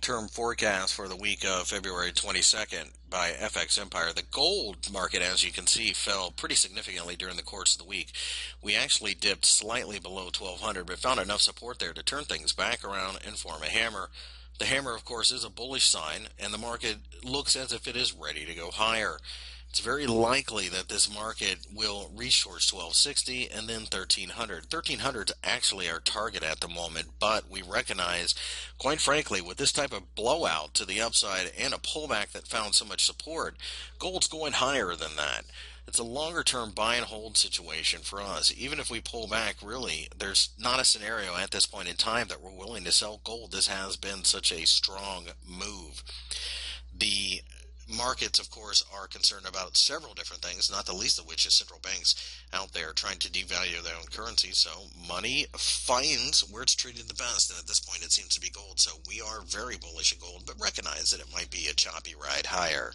term forecast for the week of February 22nd by FX Empire, the gold market, as you can see, fell pretty significantly during the course of the week. We actually dipped slightly below 1200, but found enough support there to turn things back around and form a hammer. The hammer, of course, is a bullish sign, and the market looks as if it is ready to go higher it's very likely that this market will towards 1260 and then 1300. 1300 is actually our target at the moment, but we recognize, quite frankly, with this type of blowout to the upside and a pullback that found so much support, gold's going higher than that. It's a longer term buy and hold situation for us. Even if we pull back, really, there's not a scenario at this point in time that we're willing to sell gold. This has been such a strong move. The markets, of course, are concerned about several different things, not the least of which is central banks out there trying to devalue their own currency. So money finds where it's treated the best, and at this point, it seems to be gold. So we are very bullish in gold, but recognize that it might be a choppy ride higher.